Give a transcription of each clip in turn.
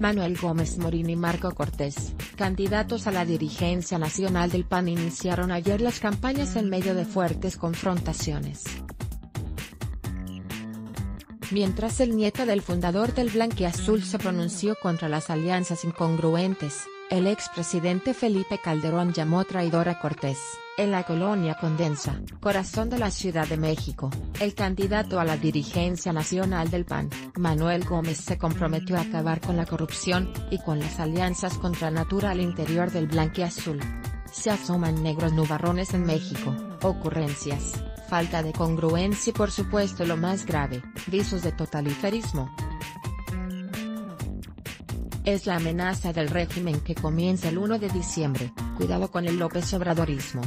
Manuel Gómez Morín y Marco Cortés, candidatos a la dirigencia nacional del PAN iniciaron ayer las campañas en medio de fuertes confrontaciones. Mientras el nieto del fundador del Blanquiazul se pronunció contra las alianzas incongruentes, el expresidente Felipe Calderón llamó traidor a Cortés. En la colonia Condensa, corazón de la Ciudad de México, el candidato a la dirigencia nacional del PAN, Manuel Gómez se comprometió a acabar con la corrupción, y con las alianzas contra natura al interior del blanquiazul. Se asoman negros nubarrones en México, ocurrencias, falta de congruencia y por supuesto lo más grave, visos de totalitarismo, es la amenaza del régimen que comienza el 1 de diciembre, cuidado con el López Obradorismo.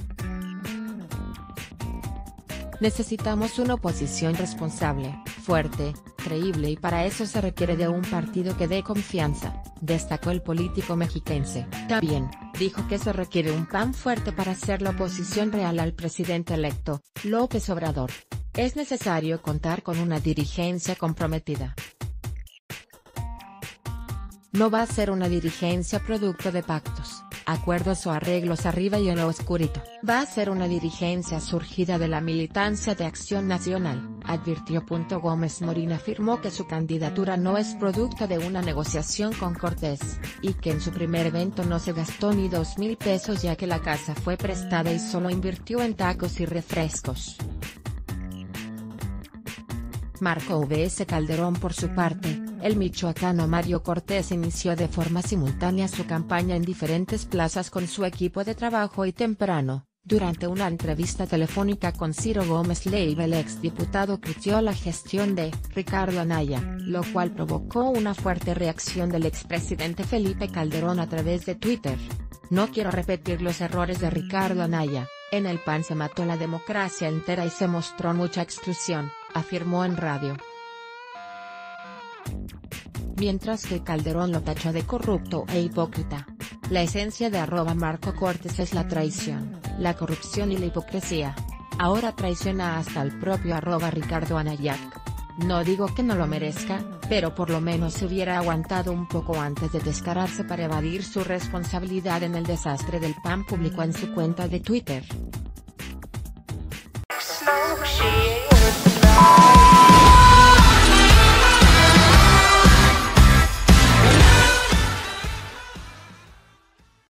Necesitamos una oposición responsable, fuerte, creíble y para eso se requiere de un partido que dé confianza, destacó el político mexiquense. También, dijo que se requiere un PAN fuerte para ser la oposición real al presidente electo, López Obrador. Es necesario contar con una dirigencia comprometida. No va a ser una dirigencia producto de pactos, acuerdos o arreglos arriba y en lo oscurito. Va a ser una dirigencia surgida de la militancia de Acción Nacional, advirtió. Gómez Morín afirmó que su candidatura no es producto de una negociación con Cortés, y que en su primer evento no se gastó ni dos mil pesos ya que la casa fue prestada y solo invirtió en tacos y refrescos. Marco V.S. Calderón por su parte, el michoacano Mario Cortés inició de forma simultánea su campaña en diferentes plazas con su equipo de trabajo y temprano, durante una entrevista telefónica con Ciro Gómez Leiva el exdiputado criticó la gestión de Ricardo Anaya, lo cual provocó una fuerte reacción del expresidente Felipe Calderón a través de Twitter. No quiero repetir los errores de Ricardo Anaya, en el PAN se mató la democracia entera y se mostró mucha exclusión, afirmó en radio mientras que Calderón lo tachó de corrupto e hipócrita. La esencia de arroba Marco Cortés es la traición, la corrupción y la hipocresía. Ahora traiciona hasta el propio arroba Ricardo Anayac. No digo que no lo merezca, pero por lo menos se hubiera aguantado un poco antes de descararse para evadir su responsabilidad en el desastre del PAN publicó en su cuenta de Twitter.